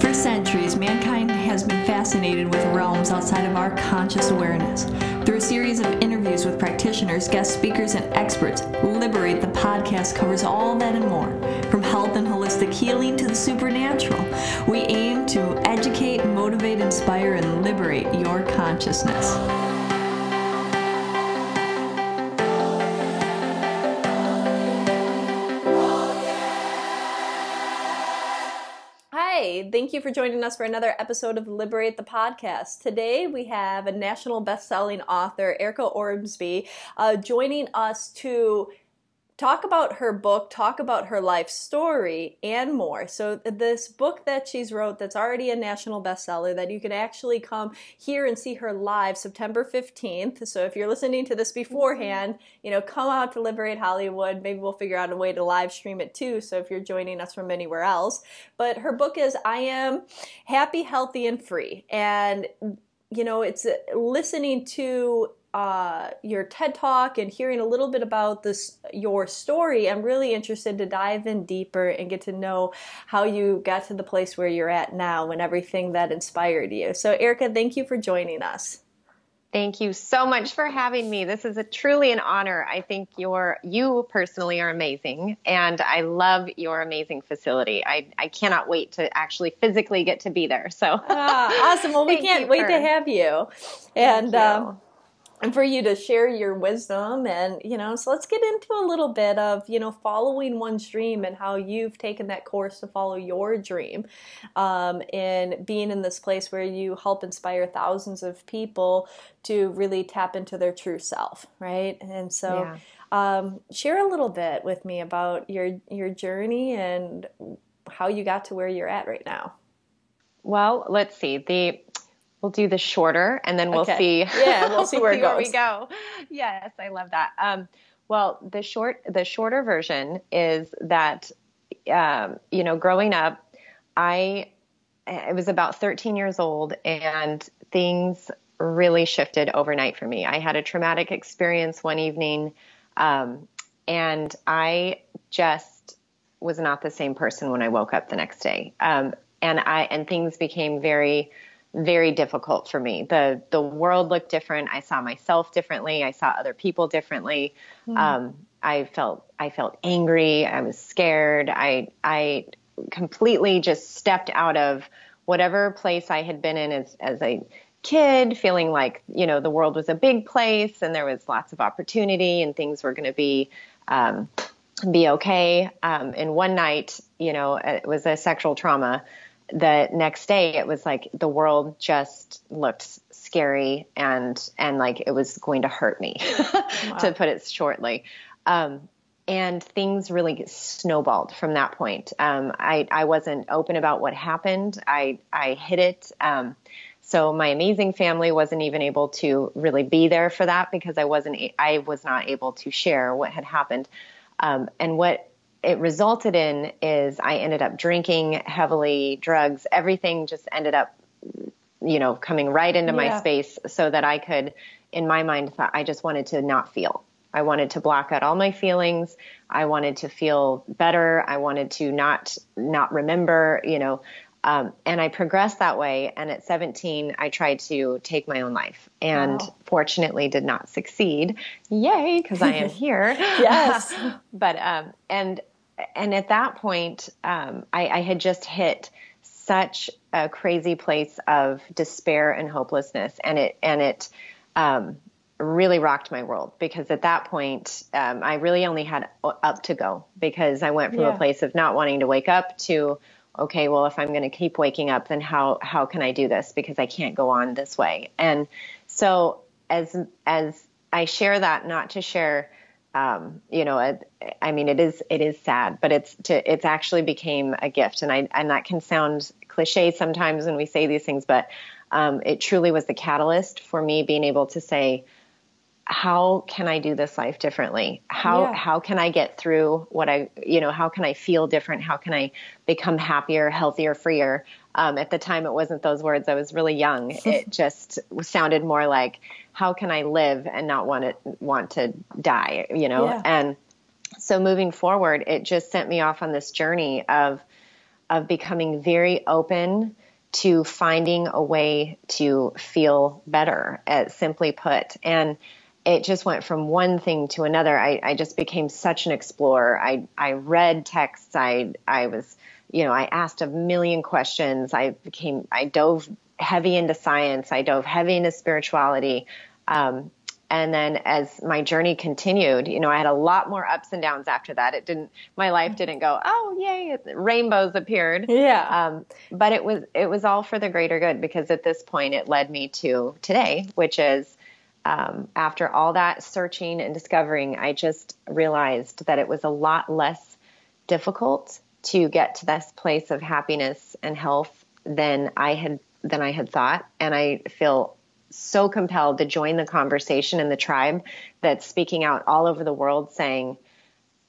For centuries, mankind has been fascinated with realms outside of our conscious awareness. Through a series of interviews with practitioners, guest speakers, and experts, Liberate the podcast covers all that and more. From health and holistic healing to the supernatural, we aim to educate, motivate, inspire, and liberate your consciousness. Thank you for joining us for another episode of Liberate the Podcast. Today we have a national best-selling author, Erica Ormsby, uh, joining us to talk about her book, talk about her life story, and more. So this book that she's wrote that's already a national bestseller that you can actually come here and see her live September 15th. So if you're listening to this mm-hmm. beforehand, you know, come out to Liberate Hollywood. Maybe we'll figure out a way to live stream it too. So if you're joining us from anywhere else. But her book is I Am Happy, Healthy, and Free. And you know, it's uh, listening to uh, your TED talk and hearing a little bit about this your story, I'm really interested to dive in deeper and get to know how you got to the place where you're at now and everything that inspired you. So, Erica, thank you for joining us. Thank you so much for having me. This is a truly an honor. I think you're you personally are amazing and I love your amazing facility. I, I cannot wait to actually physically get to be there. So ah, awesome. Well we can't wait for, to have you. And um, and for you to share your wisdom and you know so let's get into a little bit of you know following one's dream and how you've taken that course to follow your dream um, and being in this place where you help inspire thousands of people to really tap into their true self right? And so yeah. um, share a little bit with me about your your journey and how you got to where you're at right now. Well let's see. The we'll do the shorter and then we'll okay. see yeah we'll see where, where we go. Yes i love that. Um, well the short the shorter version is that um, you know growing up i i was about 13 years old and things really shifted overnight for me. I had a traumatic experience one evening um, and i just was not the same person when i woke up the next day. Um, and i and things became very very difficult for me. The the world looked different. I saw myself differently. I saw other people differently. Mm. Um, I felt I felt angry. I was scared. I I completely just stepped out of whatever place I had been in as as a kid, feeling like you know the world was a big place and there was lots of opportunity and things were going to be um, be okay. Um, and one night, you know, it was a sexual trauma the next day it was like the world just looked scary and and like it was going to hurt me wow. to put it shortly. Um, and things really snowballed from that point. Um, I, I wasn't open about what happened. I i hid it. Um, so my amazing family wasn't even able to really be there for that because i wasn't i was not able to share what had happened. Um, and what it resulted in is I ended up drinking heavily, drugs, everything just ended up, you know, coming right into yeah. my space so that I could, in my mind, thought I just wanted to not feel. I wanted to block out all my feelings. I wanted to feel better. I wanted to not not remember, you know. Um, and I progressed that way. And at 17, I tried to take my own life, and wow. fortunately, did not succeed. Yay, because I am here. yes. but um, and and at that point, um, I, I had just hit such a crazy place of despair and hopelessness, and it and it um, really rocked my world because at that point, um, I really only had up to go because I went from yeah. a place of not wanting to wake up to okay, well, if I'm going to keep waking up, then how how can I do this because I can't go on this way, and so as as I share that, not to share um, you know, it, I mean, it is it is sad, but it's to it's actually became a gift, and I and that can sound cliche sometimes when we say these things, but um, it truly was the catalyst for me being able to say, how can I do this life differently? How yeah. how can I get through what I you know? How can I feel different? How can I become happier, healthier, freer? Um, at the time, it wasn't those words. I was really young. It just sounded more like, how can I live and not want to want to die? You know, yeah. and so moving forward, it just sent me off on this journey of of becoming very open to finding a way to feel better, uh, simply put. And it just went from one thing to another. I, I just became such an explorer. I, I read texts. I, I was, you know, I asked a million questions. I became, I dove heavy into science. I dove heavy into spirituality. Um, and then as my journey continued, you know, I had a lot more ups and downs after that. It didn't, my life didn't go, oh yay, rainbows appeared. Yeah. Um, but it was, it was all for the greater good because at this point it led me to today, which is, um, after all that searching and discovering, I just realized that it was a lot less difficult to get to this place of happiness and health than I had than I had thought, and I feel so compelled to join the conversation in the tribe that's speaking out all over the world saying,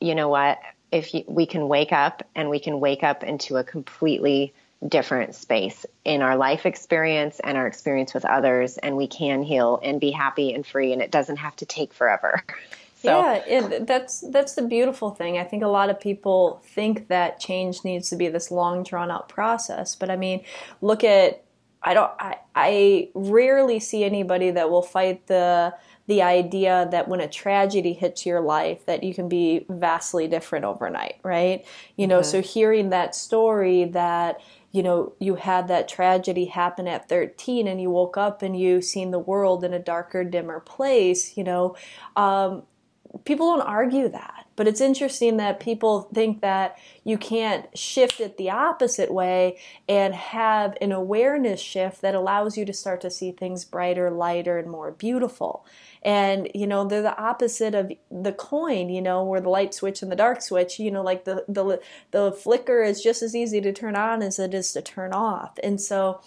you know what, if you, we can wake up and we can wake up into a completely different space in our life experience and our experience with others and we can heal and be happy and free and it doesn't have to take forever. So. Yeah, it, that's that's the beautiful thing. I think a lot of people think that change needs to be this long drawn out process, but I mean, look at I don't I, I rarely see anybody that will fight the the idea that when a tragedy hits your life that you can be vastly different overnight, right? You know, mm-hmm. so hearing that story that you know you had that tragedy happen at 13 and you woke up and you seen the world in a darker dimmer place you know? Um, people don't argue that but it's interesting that people think that you can't shift it the opposite way and have an awareness shift that allows you to start to see things brighter lighter and more beautiful. And you know they're the opposite of the coin you know where the light switch and the dark switch you know like the the the flicker is just as easy to turn on as it is to turn off. And so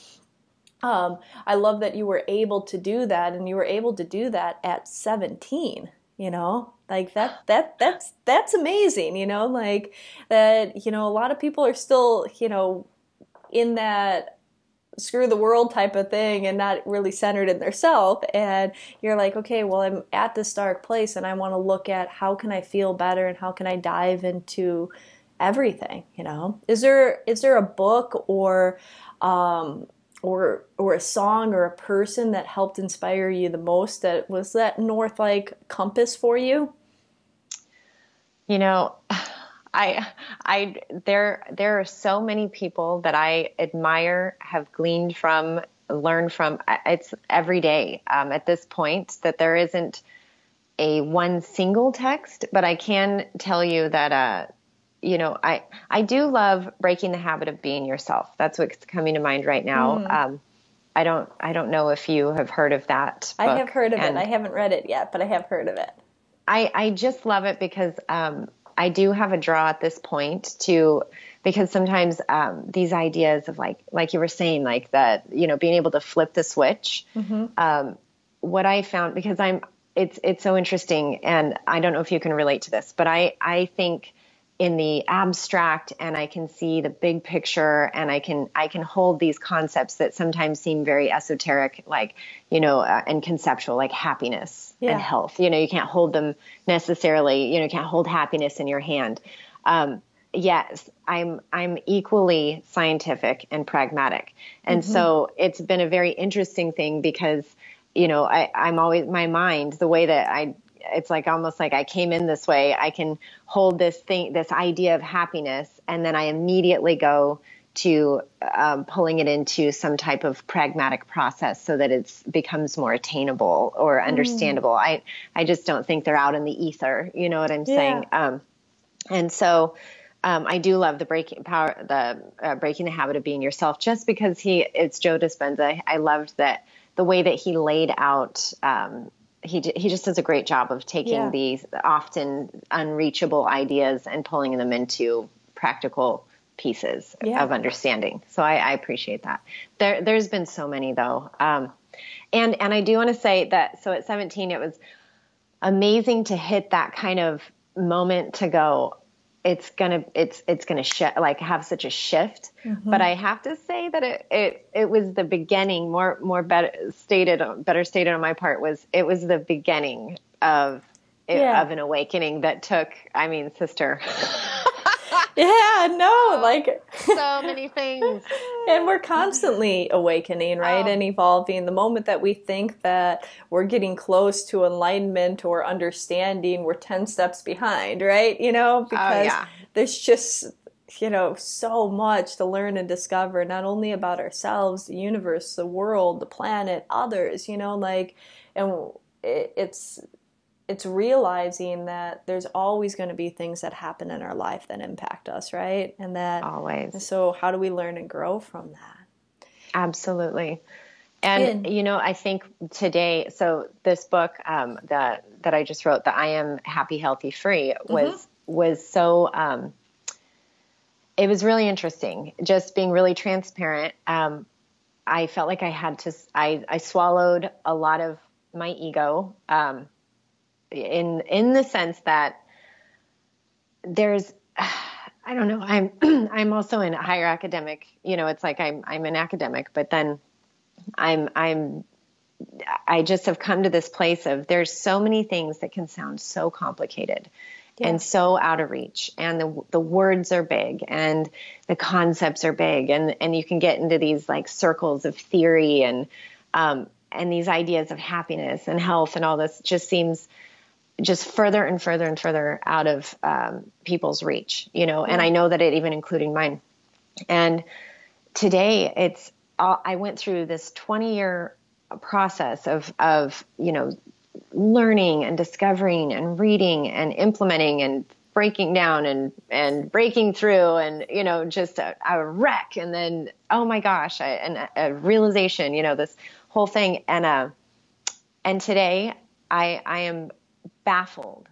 um, I love that you were able to do that and you were able to do that at 17 you know like that that that's that's amazing you know like that you know a lot of people are still you know in that screw the world type of thing and not really centered in their self. And you're like okay well i'm at this dark place and i want to look at how can i feel better and how can i dive into everything you know? Is there is there a book or um, or or a song or a person that helped inspire you the most that was that north like compass for you you know i i there there are so many people that i admire have gleaned from learned from it's every day um, at this point that there isn't a one single text but i can tell you that uh, you know, I I do love breaking the habit of being yourself. That's what's coming to mind right now. Mm. Um, I don't I don't know if you have heard of that. I have heard of it. I haven't read it yet, but I have heard of it. I I just love it because um, I do have a draw at this point to because sometimes um, these ideas of like like you were saying like that you know being able to flip the switch. Mm-hmm. Um, what I found because I'm it's it's so interesting and I don't know if you can relate to this, but I I think in the abstract and I can see the big picture and I can I can hold these concepts that sometimes seem very esoteric like you know uh, and conceptual like happiness yeah. and health you know you can't hold them necessarily you know you can't hold happiness in your hand um, yes I'm I'm equally scientific and pragmatic and mm-hmm. so it's been a very interesting thing because you know I, I'm always my mind the way that I it's like almost like I came in this way. I can hold this thing, this idea of happiness, and then I immediately go to um, pulling it into some type of pragmatic process so that it becomes more attainable or mm. understandable. Mm. I I just don't think they're out in the ether. You know what I'm yeah. saying? Um, and so. Um, I do love the breaking power, the uh, breaking the habit of being yourself. Just because he, it's Joe Dispenza. I loved that the way that he laid out um, he he just does a great job of taking yeah. these often unreachable ideas and pulling them into practical pieces yeah. of understanding. So I, I, appreciate that. There there's been so many though, um, and and I do want to say that. So at 17, it was amazing to hit that kind of moment to go it's gonna it's it's gonna sh- like have such a shift mm-hmm. but i have to say that it, it it was the beginning more more better stated better stated on my part was it was the beginning of yeah. of an awakening that took i mean sister yeah, no, oh, like so many things. and we're constantly awakening, right? Oh. And evolving. The moment that we think that we're getting close to enlightenment or understanding, we're 10 steps behind, right? You know, oh, because oh, yeah. there's just you know so much to learn and discover not only about ourselves the universe the world the planet others you know like and it's it's realizing that there's always going to be things that happen in our life that impact us, right? And that always. So how do we learn and grow from that? Absolutely. And, and you know, I think today, so this book um, that that I just wrote, the I am happy, healthy, free, was mm-hmm. was so. Um, it was really interesting, just being really transparent. Um, I felt like I had to. I I swallowed a lot of my ego. Um, in in the sense that there's I don't know I'm I'm also in higher academic you know it's like I'm I'm an academic but then I'm I'm I just have come to this place of there's so many things that can sound so complicated yeah. and so out of reach and the the words are big and the concepts are big and and you can get into these like circles of theory and um and these ideas of happiness and health and all this just seems just further and further and further out of um, people's reach, you know, and I know that it even including mine. And today it's, I went through this 20 year process of, of, you know, learning and discovering and reading and implementing and breaking down and, and breaking through and, you know, just a, a wreck. And then, oh my gosh, I, and a, a realization, you know, this whole thing. And, uh, and today I, I am baffled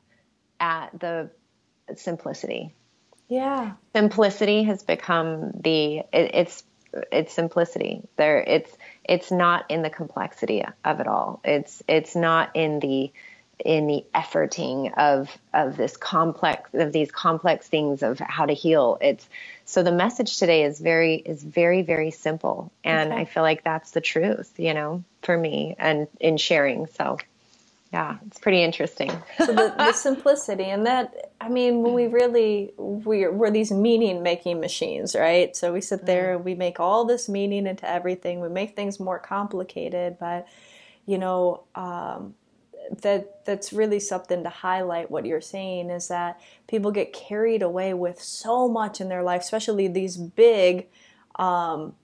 at the simplicity. Yeah. Simplicity has become the it, it's it's simplicity. There it's it's not in the complexity of it all. It's it's not in the in the efforting of of this complex of these complex things of how to heal. It's so the message today is very is very very simple and okay. I feel like that's the truth, you know, for me and in sharing. So yeah it's pretty interesting. So the, the, simplicity and that i mean when we really we're, we're these meaning making machines right? So we sit there and we make all this meaning into everything. We make things more complicated but you know um, that that's really something to highlight what you're saying is that people get carried away with so much in their life especially these big um,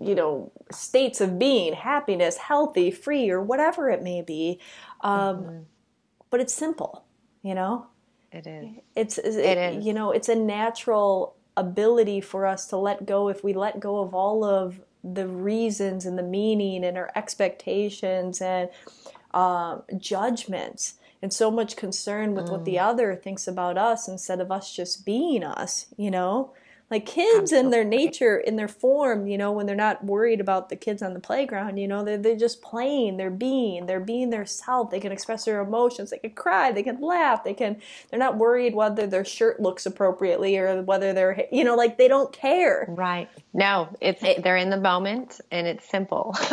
you know states of being happiness healthy free or whatever it may be um, mm-hmm. but it's simple you know it is it's it, it is. you know it's a natural ability for us to let go if we let go of all of the reasons and the meaning and our expectations and uh, judgments and so much concern with mm. what the mm. other thinks about us instead of us just being us you know like kids in their nature in their form you know when they're not worried about the kids on the playground you know they're, they're just playing they're being they're being their self. They can express their emotions they can cry they can laugh they can they're not worried whether their shirt looks appropriately or whether they're you know like they don't care. Right. No it's they're in the moment and it's simple.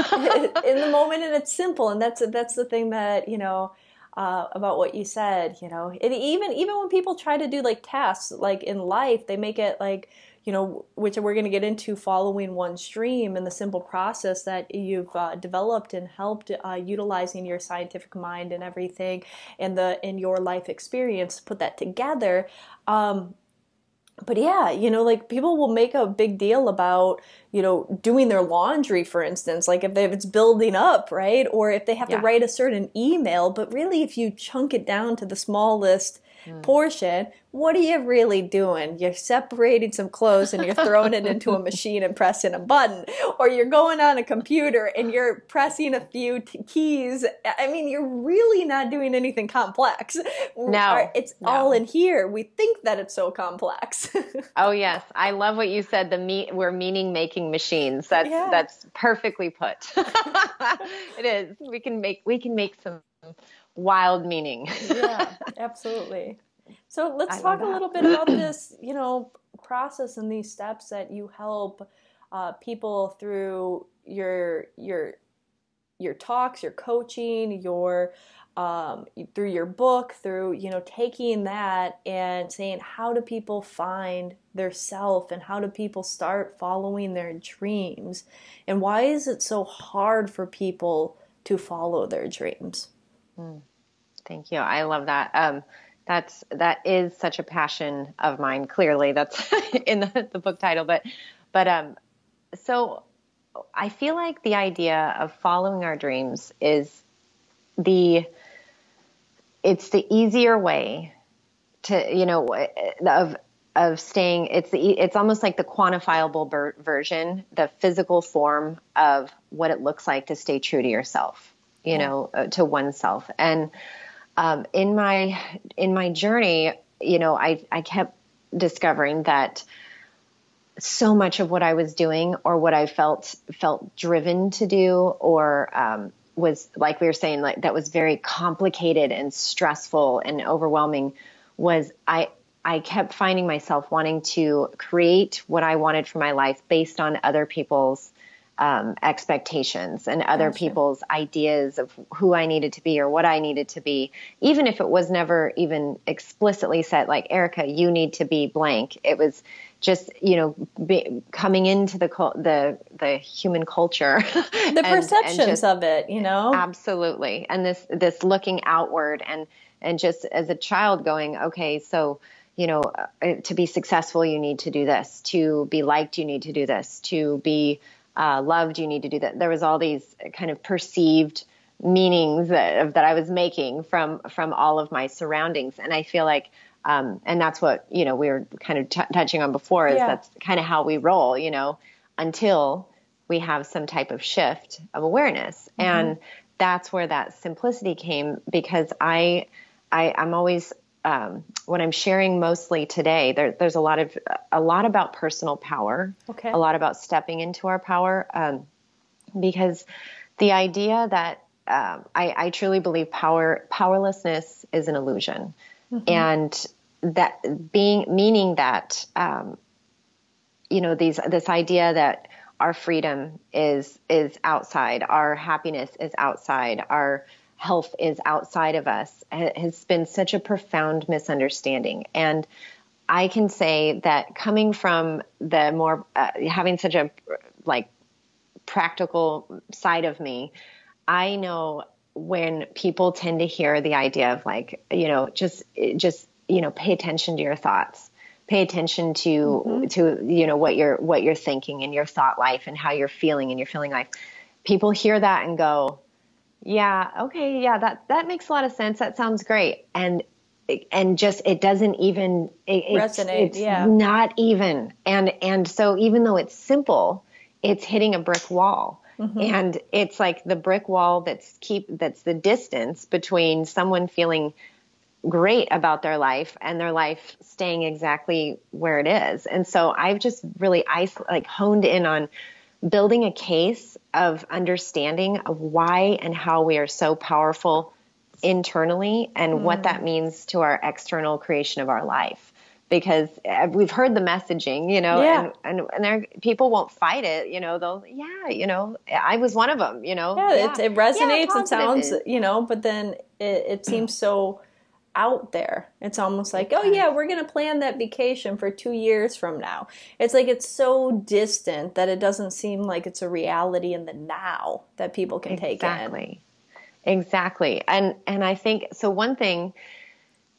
In the moment and it's simple and that's that's the thing that you know uh, about what you said. You know, it, even even when people try to do like tasks like in life, they make it like you know, which we're going to get into following one stream and the simple process that you've uh, developed and helped uh, utilizing your scientific mind and everything and the in your life experience put that together. Um, but yeah, you know, like people will make a big deal about, you know, doing their laundry, for instance, like if, they, if it's building up, right? Or if they have yeah. to write a certain email. But really, if you chunk it down to the smallest mm. portion, what are you really doing? You're separating some clothes and you're throwing it into a machine and pressing a button, or you're going on a computer and you're pressing a few t- keys. I mean, you're really not doing anything complex. No, it's no. all in here. We think that it's so complex. oh yes, I love what you said. The me- we're meaning making machines. That's yeah. that's perfectly put. it is. We can make we can make some wild meaning. yeah, absolutely. So let's I talk a little bit about this, you know, process and these steps that you help uh, people through your your your talks, your coaching, your um, through your book, through you know taking that and saying how do people find their self and how do people start following their dreams, and why is it so hard for people to follow their dreams? Mm, thank you. I love that. Um, that's that is such a passion of mine. Clearly, that's in the, the book title, but but um, so I feel like the idea of following our dreams is the it's the easier way to you know of of staying it's the it's almost like the quantifiable version the physical form of what it looks like to stay true to yourself you know uh, to oneself. And um, in my in my journey you know i i kept discovering that so much of what i was doing or what i felt felt driven to do or um, was like we were saying like that was very complicated and stressful and overwhelming was I I kept finding myself wanting to create what I wanted for my life based on other people's um, expectations and other gotcha. people's ideas of who I needed to be or what I needed to be, even if it was never even explicitly said, like, Erica, you need to be blank. It was just, you know, be, coming into the, the, the human culture. The and, perceptions and just, of it, you know? Absolutely. And this, this looking outward and, and just as a child going, okay, so, you know, uh, to be successful, you need to do this. To be liked, you need to do this. To be uh, loved, you need to do that. There was all these kind of perceived meanings that, that I was making from from all of my surroundings, and I feel like, um, and that's what you know we were kind of t- touching on before is yeah. that's kind of how we roll, you know, until we have some type of shift of awareness, mm-hmm. and that's where that simplicity came because I, I I'm always um, what I'm sharing mostly today, there, there's a lot of a lot about personal power, okay. a lot about stepping into our power, um, because the idea that um, I, I, truly believe power powerlessness is an illusion, mm-hmm. and that being meaning that um, you know these this idea that our freedom is is outside, our happiness is outside, our health is outside of us has been such a profound misunderstanding. And I can say that coming from the more, uh, having such a like practical side of me, I know when people tend to hear the idea of like, you know, just, just, you know, pay attention to your thoughts pay attention to mm-hmm. to you know what you're what you're thinking and your thought life and how you're feeling in your feeling life people hear that and go yeah, okay, yeah, that that makes a lot of sense. That sounds great. And and just it doesn't even it, resonate. It's, yeah, not even. And and so even though it's simple, it's hitting a brick wall. Mm-hmm. And it's like the brick wall that's keep that's the distance between someone feeling great about their life and their life staying exactly where it is. And so I've just really isol- like honed in on building a case of understanding of why and how we are so powerful internally and mm. what that means to our external creation of our life because uh, we've heard the messaging, you know, yeah. and, and, and there, people won't fight it, you know, they'll, yeah, you know, I was one of them, you know. Yeah, yeah. It, it, resonates, yeah, it sounds, you know, but then it, it seems so out there. It's almost like, oh yeah, we're going to plan that vacation for 2 years from now. It's like it's so distant that it doesn't seem like it's a reality in the now that people can exactly. take in. Exactly. Exactly. And and I think so one thing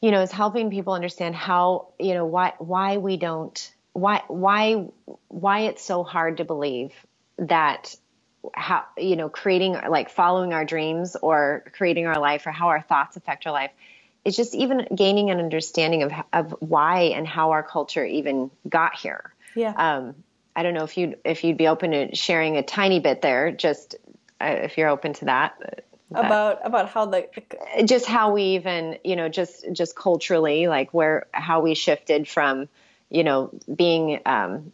you know is helping people understand how, you know, why why we don't why why why it's so hard to believe that how you know creating like following our dreams or creating our life or how our thoughts affect our life it's just even gaining an understanding of of why and how our culture even got here. Yeah. Um, I don't know if you if you'd be open to sharing a tiny bit there, just uh, if you're open to that. About about how the just how we even you know just just culturally like where how we shifted from you know being um,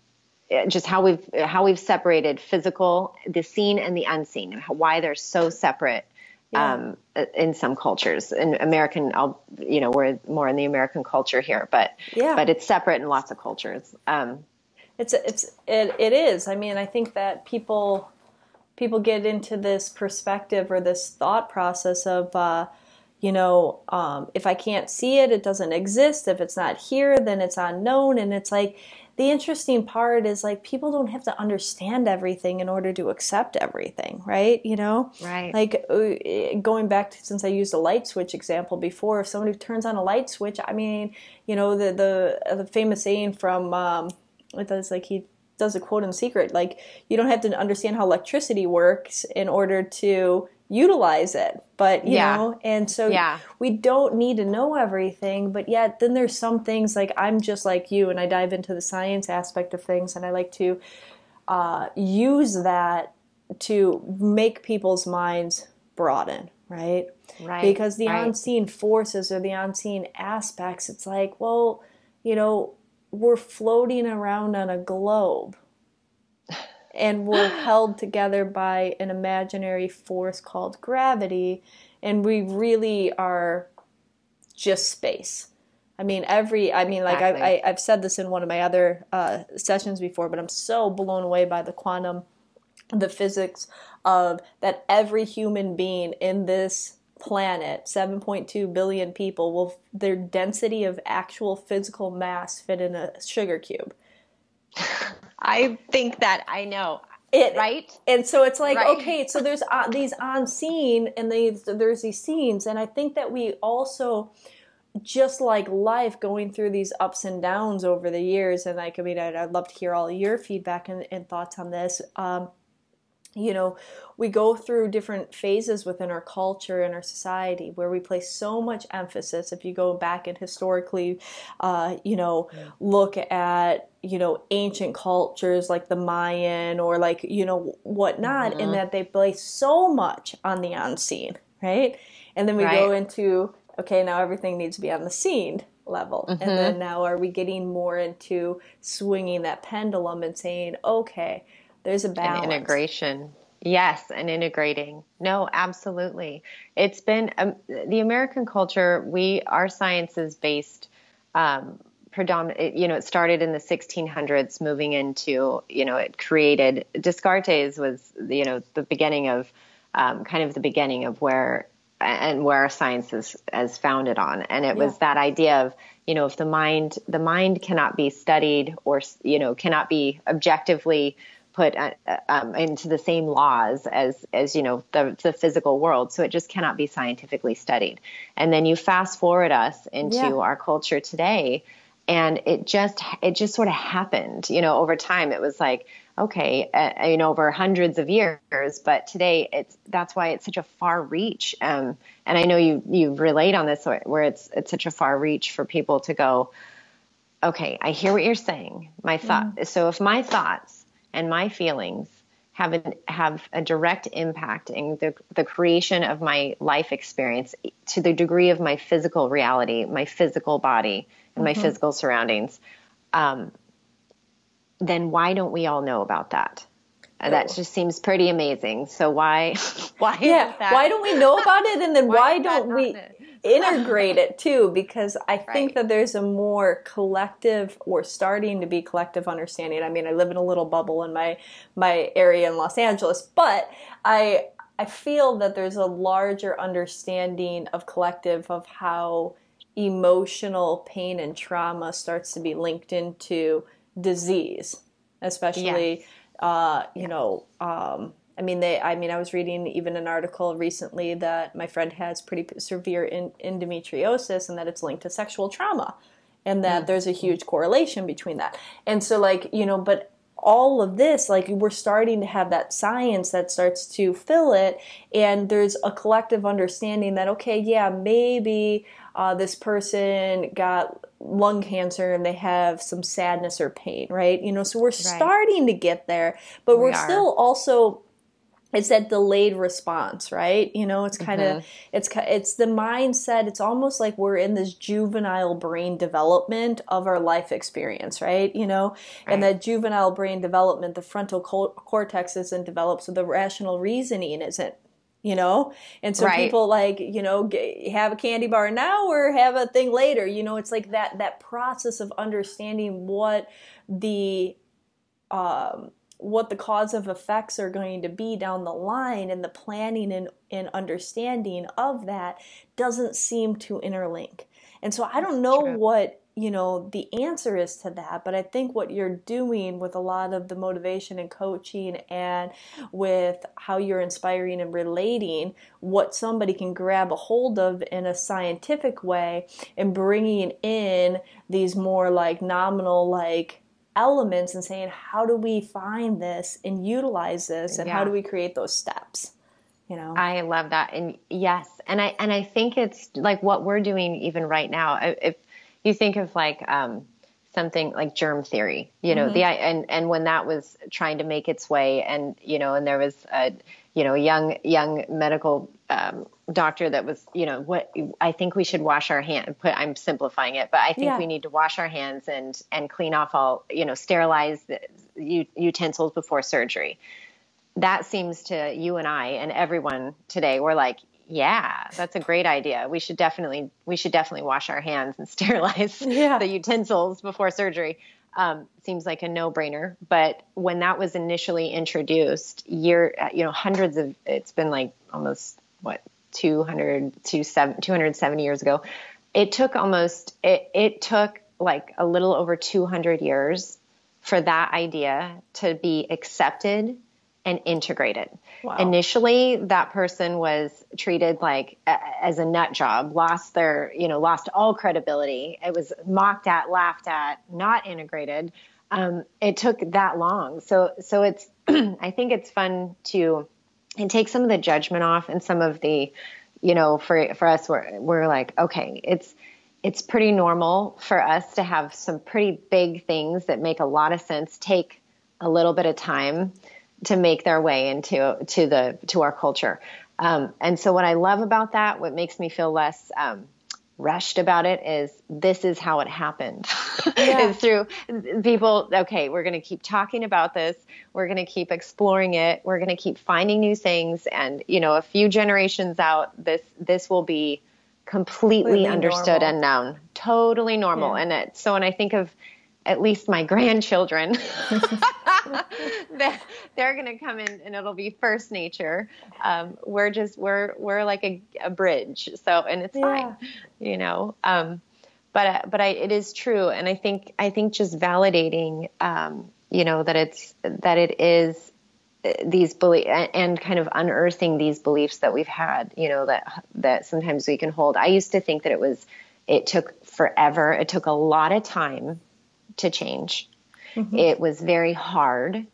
just how we've how we've separated physical the seen and the unseen and why they're so separate yeah. um, in some cultures. In American, I'll, you know, we're more in the American culture here, but yeah. but it's separate in lots of cultures. Um, it's it's it, it is. I mean, I think that people people get into this perspective or this thought process of. Uh, you know, um, if I can't see it, it doesn't exist. If it's not here, then it's unknown. And it's like the interesting part is like people don't have to understand everything in order to accept everything, right? You know, right? Like uh, going back to since I used a light switch example before, if somebody turns on a light switch, I mean, you know, the the the famous saying from um, it does like he does a quote in Secret, like you don't have to understand how electricity works in order to utilize it but you yeah. know and so yeah. we don't need to know everything but yet then there's some things like i'm just like you and i dive into the science aspect of things and i like to uh, use that to make people's minds broaden right right because the right. unseen forces or the unseen aspects it's like well you know we're floating around on a globe and we're held together by an imaginary force called gravity and we really are just space i mean every i mean like exactly. I, I, have said this in one of my other uh, sessions before but i'm so blown away by the quantum the physics of that every human being in this planet 7.2 billion people will their density of actual physical mass fit in a sugar cube I think that I know. It, right and so it's like right. okay so there's uh, these on scene and these there's these scenes and i think that we also just like life going through these ups and downs over the years and like i mean i'd, I'd love to hear all your feedback and, and thoughts on this um, you know, we go through different phases within our culture and our society where we place so much emphasis. If you go back and historically, uh, you know, yeah. look at, you know, ancient cultures like the Mayan or like, you know, whatnot, mm-hmm. in that they place so much on the unseen, right? And then we right. go into, okay, now everything needs to be on the scene level. Mm-hmm. And then now are we getting more into swinging that pendulum and saying, okay, there's a balance. An integration. Yes, and integrating. No, absolutely. It's been um, the American culture. We our science is based um, predominant. You know, it started in the 1600s, moving into you know, it created Descartes was you know the beginning of um, kind of the beginning of where and where our science is, is founded on, and it yeah. was that idea of you know if the mind the mind cannot be studied or you know cannot be objectively put uh, um, into the same laws as as you know the, the physical world. So it just cannot be scientifically studied. And then you fast forward us into yeah. our culture today and it just it just sort of happened you know over time. It was like okay uh, you know over hundreds of years but today it's that's why it's such a far reach. Um, and i know you you relate on this where it's it's such a far reach for people to go okay i hear what you're saying. My thought mm. so if my thoughts and my feelings have an, have a direct impact in the, the creation of my life experience to the degree of my physical reality, my physical body, and mm-hmm. my physical surroundings, um, then why don't we all know about that? Oh. That just seems pretty amazing. So why, why? Yeah, why don't we know about it? And then why, why don't we? Integrate it too because I think that there's a more collective or starting to be collective understanding. I mean, I live in a little bubble in my my area in Los Angeles, but I I feel that there's a larger understanding of collective of how emotional pain and trauma starts to be linked into disease, especially yes. uh, you know um, I mean, they. I mean, I was reading even an article recently that my friend has pretty severe in, endometriosis, and that it's linked to sexual trauma, and that mm. there's a huge correlation between that. And so, like you know, but all of this, like we're starting to have that science that starts to fill it, and there's a collective understanding that okay, yeah, maybe uh, this person got lung cancer and they have some sadness or pain, right? You know, so we're right. starting to get there, but we we're are. still also it's that delayed response right you know it's kind of mm-hmm. it's it's the mindset it's almost like we're in this juvenile brain development of our life experience right you know right. and that juvenile brain development the frontal cortex isn't developed so the rational reasoning isn't you know and so right. people like you know have a candy bar now or have a thing later you know it's like that that process of understanding what the um what the cause of effects are going to be down the line and the planning and, and understanding of that doesn't seem to interlink. And so I don't know what you know the answer is to that but i think what you're doing with a lot of the motivation and coaching and with how you're inspiring and relating what somebody can grab a hold of in a scientific way and bringing in these more like nominal like elements and saying how do we find this and utilize this and yeah. how do we create those steps you know? I love that. And yes. And i and i think it's like what we're doing even right now if you think of like um, something like germ theory, you know, mm-hmm. the and and when that was trying to make its way, and you know, and there was a you know young young medical um, doctor that was you know what I think we should wash our hands. Put I'm simplifying it, but I think yeah. we need to wash our hands and and clean off all you know sterilize the utensils before surgery. That seems to you and I and everyone today. We're like, yeah, that's a great idea. We should definitely we should definitely wash our hands and sterilize yeah. the utensils before surgery. Um, seems like a no-brainer. But when that was initially introduced, year uh, you know hundreds of it's been like almost what 200 to 270 years ago. It took almost it, it took like a little over 200 years for that idea to be accepted and integrated. Wow. Initially, that person was treated like as a nut job, lost their, you know, lost all credibility. It was mocked at, laughed at, not integrated. Um, it took that long. So, so it's, I think it's fun to, and take some of the judgment off and some of the, you know, for, for us, we're, we're like, okay, it's, it's pretty normal for us to have some pretty big things that make a lot of sense take a little bit of time to make their way into to the to our culture. Um, and so what I love about that, what makes me feel less um, rushed about it is this is how it happened yeah. through people okay we're going to keep talking about this we're going to keep exploring it we're going to keep finding new things and you know a few generations out this this will be completely, completely understood normal. and known totally normal yeah. and it so when i think of at least my grandchildren they're going to come in and it'll be first nature. Um, we're just we're we're like a, a bridge so and it's yeah. fine you know? Um, but uh, but I, it is true and i think i think just validating um, you know that it's that it is uh, these beliefs and kind of unearthing these beliefs that we've had you know that that sometimes we can hold. I used to think that it was it took forever. It took a lot of time to change. Mm-hmm. It was very hard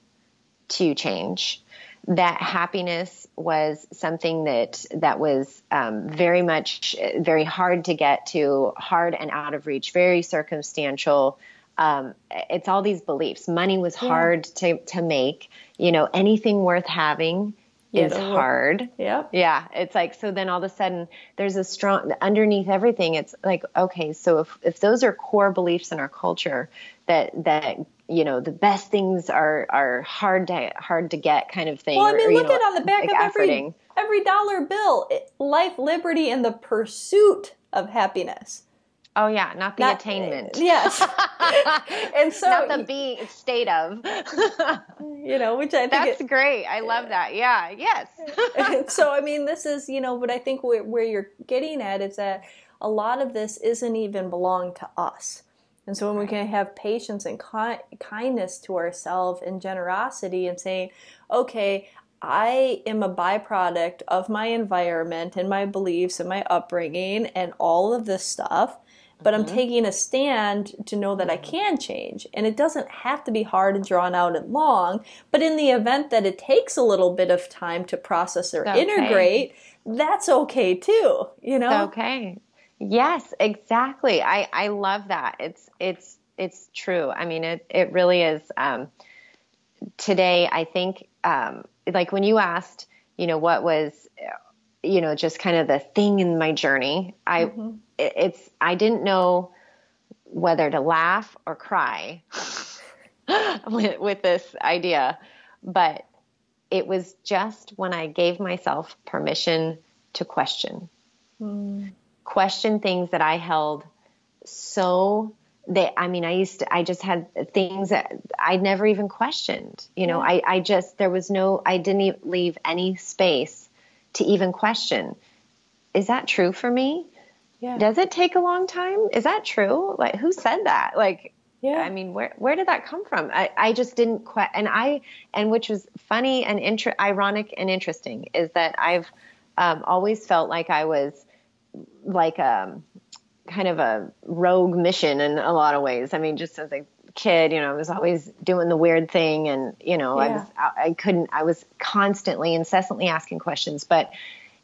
to change. That happiness was something that that was um, very much very hard to get to, hard and out of reach, very circumstantial. Um, it's all these beliefs. Money was yeah. hard to to make. You know, anything worth having is hard. Yeah. Yeah. It's like, so then all of a sudden there's a strong, underneath everything, it's like, okay, so if, if those are core beliefs in our culture that, that, you know, the best things are, are hard to, hard to get kind of thing. Well, I mean, or, look know, at on the back like of every, every dollar bill, life, liberty, and the pursuit of happiness. Oh yeah, not the not, attainment. Uh, yes. and so not the be state of. you know, which I think That's it, great. I love that. Yeah. Yes. so I mean, this is, you know, but I think where, where you're getting at is that a lot of this isn't even belong to us. And so when we can have patience and ki- kindness to ourselves and generosity and saying, okay, I am a byproduct of my environment and my beliefs and my upbringing and all of this stuff but mm-hmm. I'm taking a stand to know that I mm-hmm. can change. And it doesn't have to be hard and drawn out and long, but in the event that it takes a little bit of time to process or okay. integrate, that's okay too, you know? Okay. Yes, exactly. I, I love that. It's, it's, it's true. I mean, it, it really is. Um, today, I think, um, like when you asked, you know, what was, you know, just kind of the thing in my journey, I, mm-hmm it's I didn't know whether to laugh or cry with, with this idea, but it was just when I gave myself permission to question, mm. Question things that I held so that i mean i used to i just had things that i never even questioned you know i i just there was no i didn't leave any space to even question is that true for me yeah. does it take a long time is that true like who said that like yeah. I mean, where where did that come from? I, I just didn't quite, and I and which was funny and inter- ironic and interesting is that I've um, always felt like I was like a um, kind of a rogue mission in a lot of ways. I mean, just as a kid, you know, I was always doing the weird thing, and you know, yeah. I was I couldn't I was constantly, incessantly asking questions, but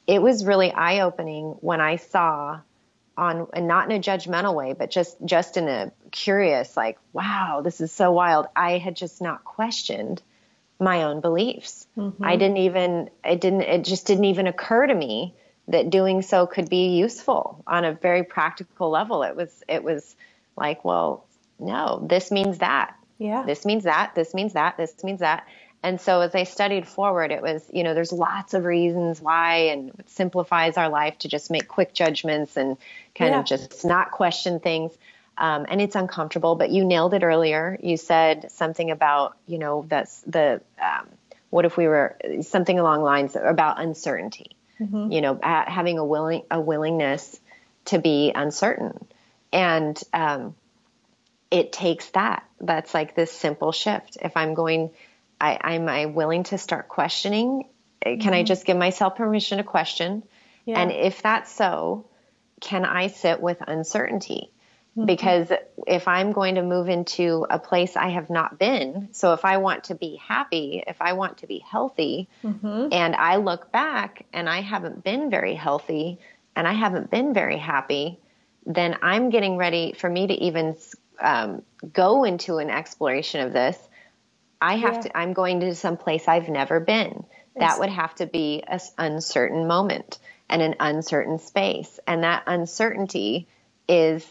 it was really eye opening when I saw on and not in a judgmental way but just just in a curious like wow this is so wild i had just not questioned my own beliefs mm-hmm. i didn't even it didn't it just didn't even occur to me that doing so could be useful on a very practical level it was it was like well no this means that yeah this means that this means that this means that and so as I studied forward, it was, you know, there's lots of reasons why, and it simplifies our life to just make quick judgments and kind yeah. of just not question things. Um, and it's uncomfortable, but you nailed it earlier. You said something about, you know, that's the, um, what if we were something along lines about uncertainty, mm-hmm. you know, having a willing, a willingness to be uncertain. And, um, it takes that. That's like this simple shift. If I'm going, I, am I willing to start questioning? Can mm-hmm. I just give myself permission to question? Yeah. And if that's so, can I sit with uncertainty? Mm-hmm. Because if I'm going to move into a place I have not been, so if I want to be happy, if I want to be healthy, mm-hmm. and I look back and I haven't been very healthy and I haven't been very happy, then I'm getting ready for me to even um, go into an exploration of this. I have yeah. to, I'm going to some place I've never been. That would have to be an uncertain moment and an uncertain space. And that uncertainty is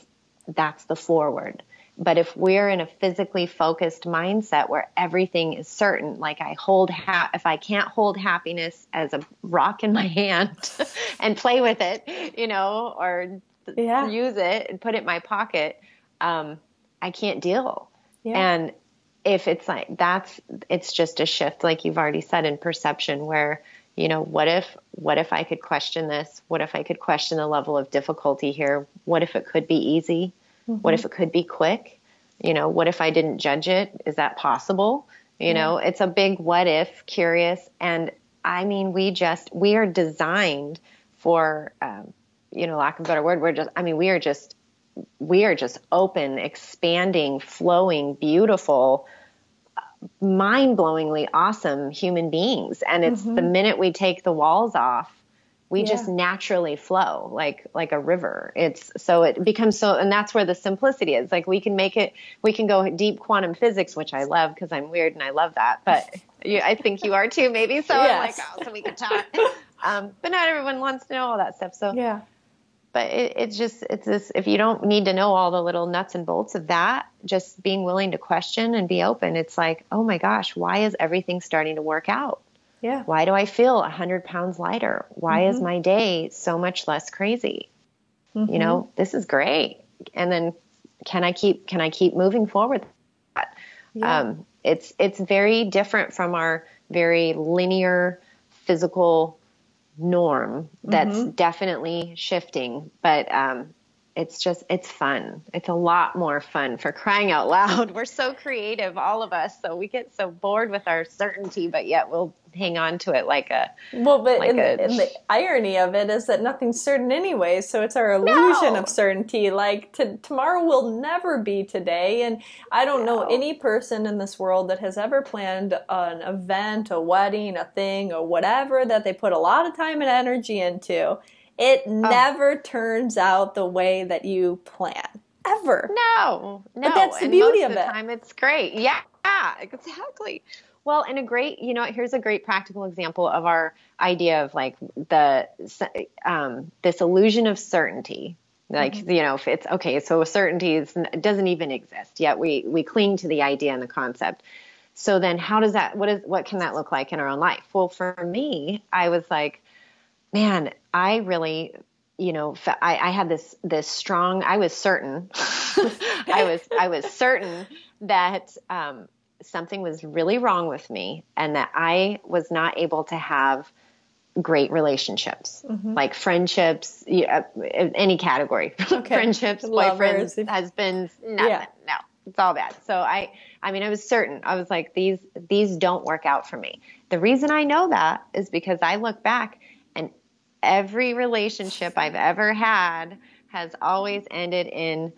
that's the forward. But if we're in a physically focused mindset where everything is certain, like I hold, ha- if I can't hold happiness as a rock in my hand and play with it, you know, or yeah. use it and put it in my pocket, um, I can't deal. Yeah. And if it's like that's it's just a shift like you've already said in perception where you know what if what if i could question this what if i could question the level of difficulty here what if it could be easy mm-hmm. what if it could be quick you know what if i didn't judge it is that possible you yeah. know it's a big what if curious and i mean we just we are designed for um, you know lack of a better word we're just i mean we are just we are just open, expanding, flowing, beautiful, mind blowingly awesome human beings. And it's mm-hmm. the minute we take the walls off, we yeah. just naturally flow like like a river. It's so it becomes so and that's where the simplicity is. Like we can make it we can go deep quantum physics which i love because i'm weird and i love that but you, i think you are too maybe. So yes. i'm like oh so we can talk. Um, but not everyone wants to know all that stuff. So yeah. but it, it's just it's this if you don't need to know all the little nuts and bolts of that just being willing to question and be open it's like oh my gosh why is everything starting to work out yeah why do i feel 100 pounds lighter why mm-hmm. is my day so much less crazy mm-hmm. you know this is great and then can i keep can i keep moving forward yeah. um, it's it's very different from our very linear physical norm that's mm-hmm. definitely shifting but um, it's just it's fun it's a lot more fun for crying out loud we're so creative all of us so we get so bored with our certainty but yet we'll hang on to it like a well but like a, the irony of it is that nothing's certain anyway so it's our illusion no. of certainty like to, tomorrow will never be today and i don't no. know any person in this world that has ever planned an event a wedding a thing or whatever that they put a lot of time and energy into it oh. never turns out the way that you plan ever no no but that's the and beauty of, of it time it's great yeah exactly well, and a great, you know, here's a great practical example of our idea of like the um, this illusion of certainty. Like mm-hmm. you know, if it's okay, so certainty is, doesn't even exist yet. We we cling to the idea and the concept. So then, how does that? What is what can that look like in our own life? Well, for me, I was like, man, I really, you know, I, I had this this strong. I was certain I was I was certain that um, something was really wrong with me and that I was not able to have great relationships, mm-hmm. like friendships, yeah, any category, okay. friendships, Lovers. boyfriends, husbands, nothing. Yeah. No, it's all bad. So I, I mean, I was certain. I was like, these, these don't work out for me. The reason I know that is because I look back every relationship I've ever had has always ended in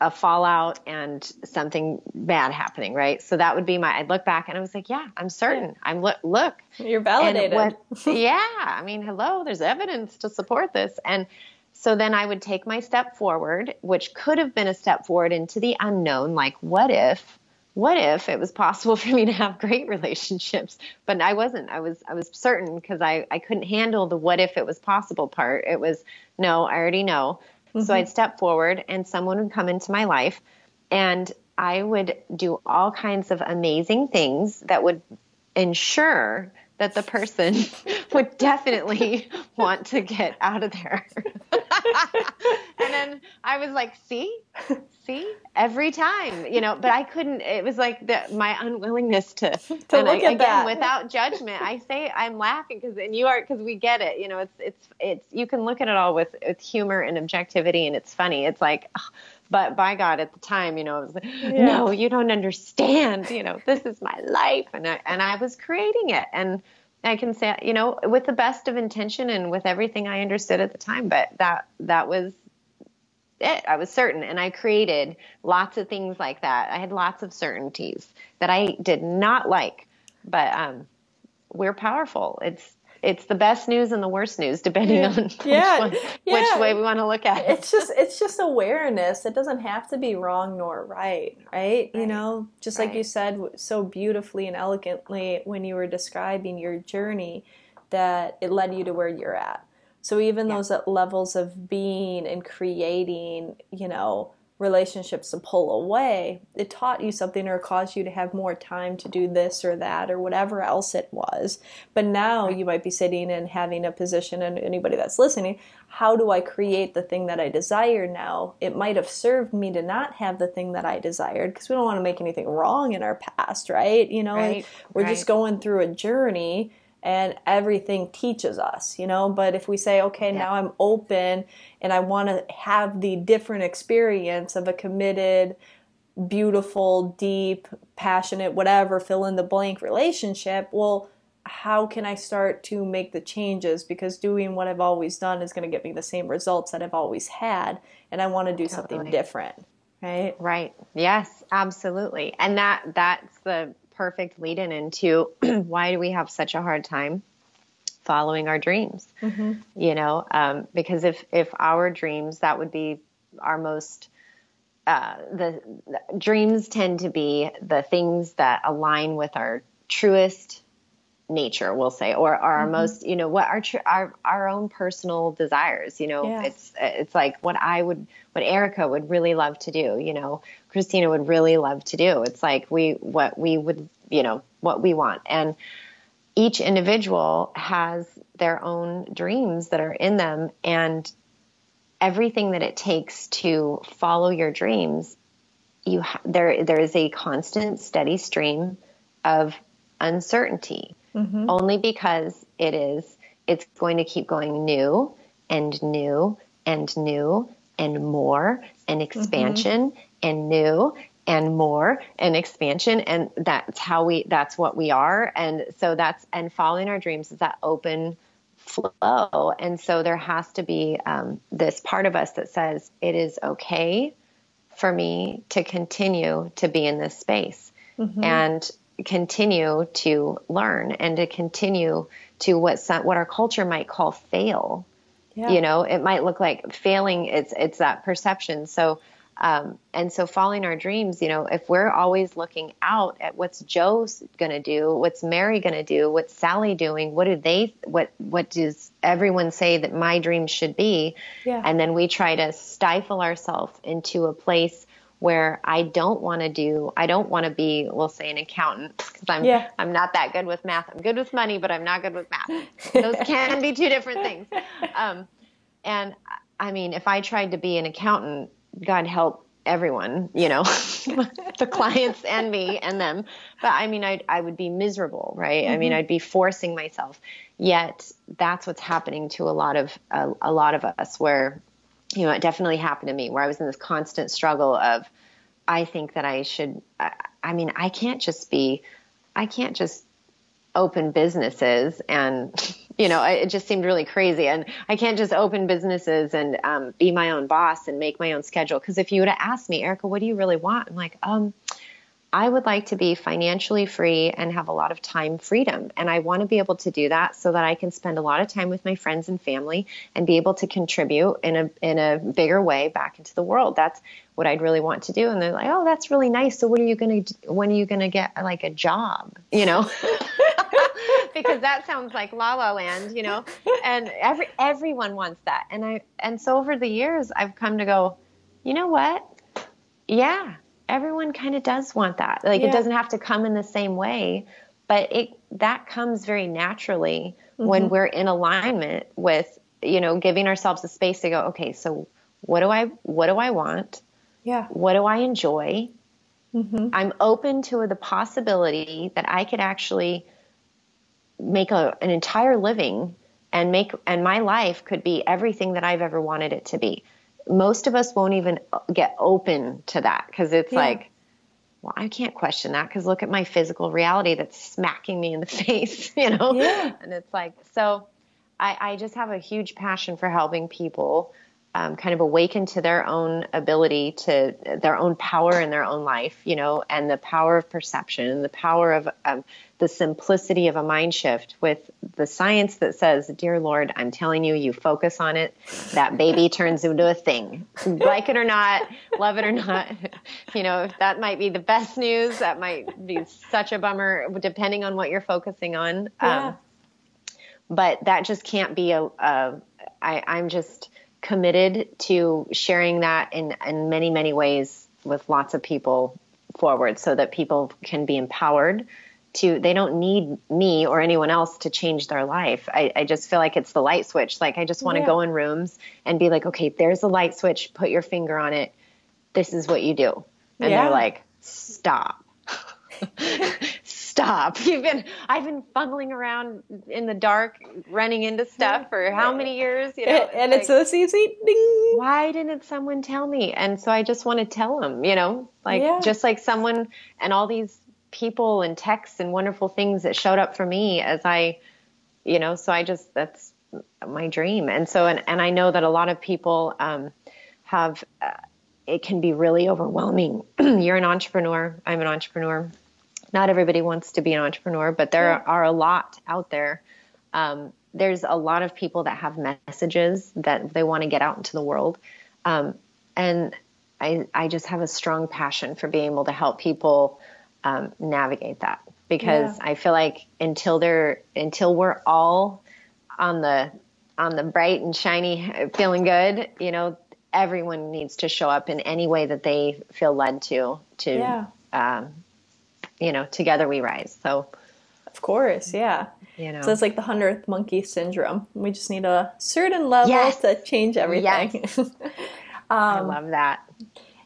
a fallout and something bad happening, right? So that would be my. I'd look back and I was like, yeah, I'm certain. I'm look. Look, you're validated. What, yeah, I mean, hello. There's evidence to support this, and so then I would take my step forward, which could have been a step forward into the unknown. Like, what if? What if it was possible for me to have great relationships? But I wasn't. I was. I was certain because I I couldn't handle the what if it was possible part. It was no. I already know. Mm-hmm. So I'd step forward and someone would come into my life and I would do all kinds of amazing things that would ensure that the person would definitely want to get out of there. And then I was like, see, see, every time, you know, but I couldn't, it was like the, my unwillingness to, to look I, at again, that. without judgment, I say I'm laughing because, and you are, because we get it, you know, it's, it's, it's, you can look at it all with, with humor and objectivity and it's funny. It's like, but by God, at the time, you know, I was like, yeah. no, you don't understand, you know, this is my life. And I, and I was creating it. And, I can say, you know, with the best of intention and with everything I understood at the time, but that that was it. I was certain, and I created lots of things like that. I had lots of certainties that I did not like, but um, we're powerful. It's it's the best news and the worst news depending yeah. on yeah. Which, one, yeah. which way we want to look at it. It's just it's just awareness. It doesn't have to be wrong nor right, right? right. You know, just right. like you said so beautifully and elegantly when you were describing your journey that it led you to where you're at. So even yeah. those uh, levels of being and creating, you know, relationships to pull away, it taught you something or caused you to have more time to do this or that or whatever else it was. But now you might be sitting and having a position, and anybody that's listening, how do I create the thing that I desire now? It might have served me to not have the thing that I desired because we don't want to make anything wrong in our past, right? You know, right, we're right. just going through a journey and everything teaches us, you know. But if we say, okay, yeah. now I'm open and I want to have the different experience of a committed, beautiful, deep, passionate, whatever, fill in the blank relationship, well, how can I start to make the changes? Because doing what I've always done is going to get me the same results that I've always had, and I want to do totally. something different. Right? Right. Yes, absolutely. And that that's the perfect lead in into why do we have such a hard time following our dreams? Mm-hmm. You know, um, because if if our dreams, that would be our most uh, the, the dreams tend to be the things that align with our truest nature we'll say or our mm-hmm. most you know what our our our own personal desires you know yeah. it's it's like what i would what erica would really love to do you know christina would really love to do it's like we what we would you know what we want and each individual has their own dreams that are in them and everything that it takes to follow your dreams you ha- there there is a constant steady stream of uncertainty mm-hmm. only because it is it's going to keep going new and new and new and more and expansion mm-hmm. and new and more and expansion and that's how we that's what we are and so that's and following our dreams is that open flow and so there has to be um, this part of us that says it is okay for me to continue to be in this space mm-hmm. and continue to learn and to continue to what some, what our culture might call fail. Yeah. You know, it might look like failing. It's it's that perception. So, um, and so following our dreams. You know, if we're always looking out at what's Joe's going to do, what's Mary going to do, what's Sally doing, what do they, what what does everyone say that my dreams should be, yeah. and then we try to stifle ourselves into a place where I don't want to do, I don't want to be, we'll say an accountant because I'm, yeah. I'm not that good with math. I'm good with money, but I'm not good with math. Those can be two different things. Um, and I mean, if I tried to be an accountant, God help everyone, you know, the clients and me and them. But I mean, I I would be miserable, right? Mm-hmm. I mean, mm-hmm. I'd be forcing myself. Yet that's what's happening to a lot of a, a lot of us. Where, you know, it definitely happened to me. Where I was in this constant struggle of, I think that I should. I, I mean, I can't just be, I can't just open businesses and you know it just seemed really crazy and i can't just open businesses and um, be my own boss and make my own schedule because if you would have asked me erica what do you really want i'm like um, i would like to be financially free and have a lot of time freedom and i want to be able to do that so that i can spend a lot of time with my friends and family and be able to contribute in a in a bigger way back into the world that's what I'd really want to do. And they're like, oh, that's really nice. So what are you going to, when are you going to get like a job, you know? because that sounds like la la land, you know, and every, everyone wants that. And I, and so over the years I've come to go, you know what? Yeah, everyone kind of does want that. Like yeah. it doesn't have to come in the same way, but it, that comes very naturally mm-hmm. when we're in alignment with, you know, giving ourselves the space to go, okay, so what do I, what do I want? Yeah. What do I enjoy? Mm-hmm. I'm open to the possibility that I could actually make a, an entire living and make and my life could be everything that I've ever wanted it to be. Most of us won't even get open to that because it's yeah. like, well, I can't question that because look at my physical reality that's smacking me in the face, you know? Yeah. And it's like, so I, I just have a huge passion for helping people um, kind of awaken to their own ability to their own power in their own life, you know, and the power of perception and the power of um, the simplicity of a mind shift with the science that says, Dear Lord, I'm telling you, you focus on it, that baby turns into a thing. Like it or not, love it or not, you know, that might be the best news. That might be such a bummer, depending on what you're focusing on. Yeah. Um, but that just can't be a, a I, I'm just, committed to sharing that in, in many, many ways with lots of people forward so that people can be empowered to they don't need me or anyone else to change their life i, I just feel like it's the light switch like i just want to yeah. go in rooms and be like okay there's a light switch put your finger on it this is what you do and yeah. they're like stop stop. You've been I've been fumbling around in the dark, running into stuff for how many years? You know, and it's, like, so easy. Ding. Why didn't someone tell me? And so I just want to tell them. You know, like yeah. just like someone and all these people and texts and wonderful things that showed up for me as I, you know. So I just that's my dream. And so and and I know that a lot of people um, have. Uh, it can be really overwhelming. You're an entrepreneur. I'm an entrepreneur not everybody wants to be an entrepreneur, but there yeah. are a lot out there. Um, there's a lot of people that have messages that they want to get out into the world. Um, and I, I just have a strong passion for being able to help people um, navigate that because yeah. I feel like until they're until we're all on the on the bright and shiny, feeling good, you know, everyone needs to show up in any way that they feel led to to yeah. um, you know, together we rise. So, of course, yeah. You know, so it's like the hundredth monkey syndrome. We just need a certain level yes. to change everything. Yes. um, I love that.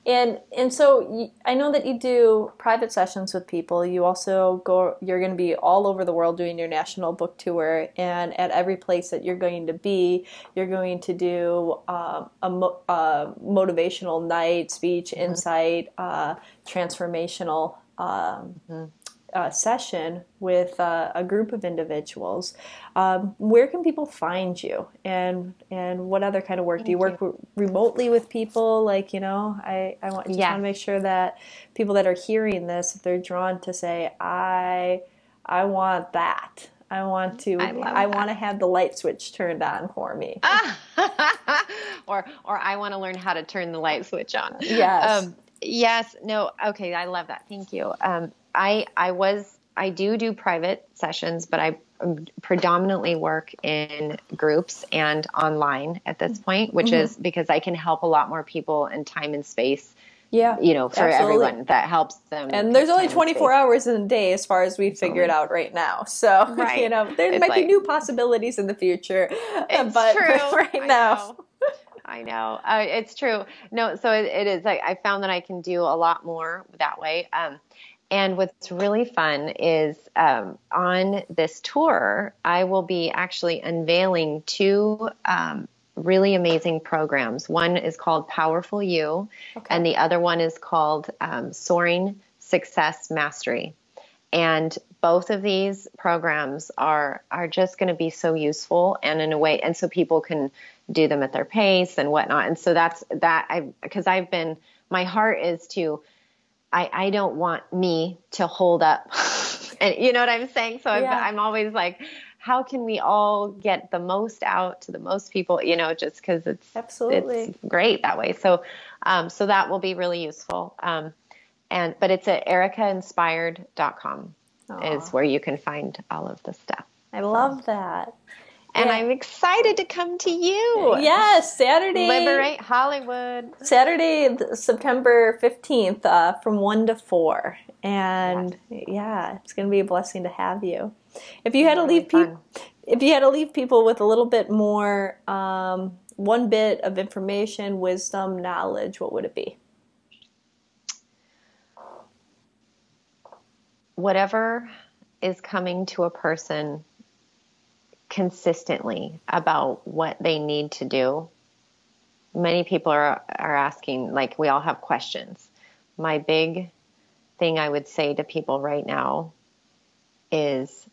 And and so I know that you do private sessions with people. You also go. You're going to be all over the world doing your national book tour, and at every place that you're going to be, you're going to do um, a, mo- a, motivational night, speech, mm-hmm. insight, uh, transformational um, mm-hmm. Uh, session with uh, a group of individuals. Um, where can people find you, and and what other kind of work Thank do you work you. remotely with people? Like you know, I I want, just want to make sure that people that are hearing this, if they're drawn to say, I I want that. I want to. I, I want to have the light switch turned on for me. or, or I want to learn how to turn the light switch on. Yes. Um, Yes. No. Okay. I love that. Thank you. Um, I I was I do do private sessions, but I predominantly work in groups and online at this point, which mm-hmm. is because I can help a lot more people in time and space. Yeah, you know, for absolutely. everyone that helps them. And there's only 24 hours in a day as far as we've figured out right now. So, right. you know, there it's might like, be new possibilities in the future. It's but, true. right now. I know. Uh, it's true. No, so it, it is. I, I found that I can do a lot more that way. Um, and what's really fun is um, on this tour, I will be actually unveiling two um, really amazing programs. One is called Powerful You, okay. and the other one is called um, Soaring Success Mastery. And both of these programs are are just going to be so useful and in a way, and so people can do them at their pace and whatnot. And so that's that. I because I've been my heart is to. I, I don't want me to hold up. And you know what I'm saying? So yeah. I'm always like, how can we all get the most out to the most people you know just because it's absolutely. it's great that way. So um, so that will be really useful. Um, and but it's at ericainspired.com Aww. is where you can find all of the stuff. I love that and yeah. I'm excited to come to you. Yes, Saturday. Liberate Hollywood. Saturday, September 15th, uh, from 1 to 4. And yes. yeah, it's going to be a blessing to have you. If you had to leave people, if you had to leave people with a little bit more, um, one bit of information, wisdom, knowledge, what would it be? Whatever is coming to a person consistently about what they need to do. Many people are are asking like we all have questions. My big thing I would say to people right now is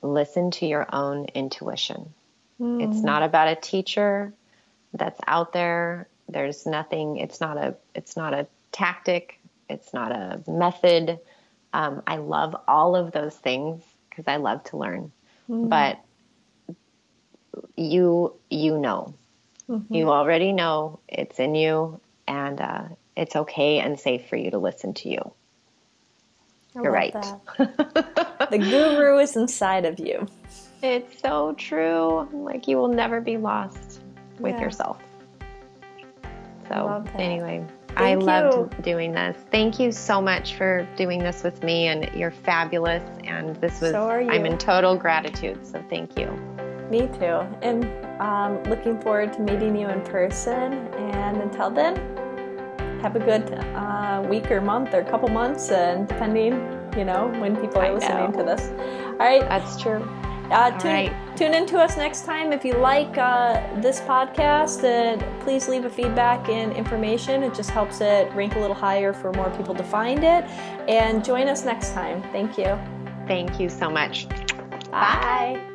listen to your own intuition. Mm. It's not about a teacher that's out there. There's nothing. It's not a. It's not a tactic. It's not a method. Um, I love all of those things because I love to learn. Mm. But you you know, mm-hmm. you already know it's in you, and uh, it's okay and safe for you to listen to you. I You're right. the guru is inside of you. It's so true. Like you will never be lost with yeah. yourself. So anyway, Thank I loved doing this. Thank you so much for doing this with me and you're fabulous and this was so I'm in total gratitude. So thank you. Me too. And um, looking forward to meeting you in person. And until then, have a good uh, week or month or a couple months, and depending, you know, when people are I listening know. to this. All right. That's true. Uh, tune, right. tune in to us next time. If you like uh, this podcast, then please leave a feedback and information. It just helps it rank a little higher for more people to find it. And join us next time. Thank you. Thank you so much. Bye. Bye.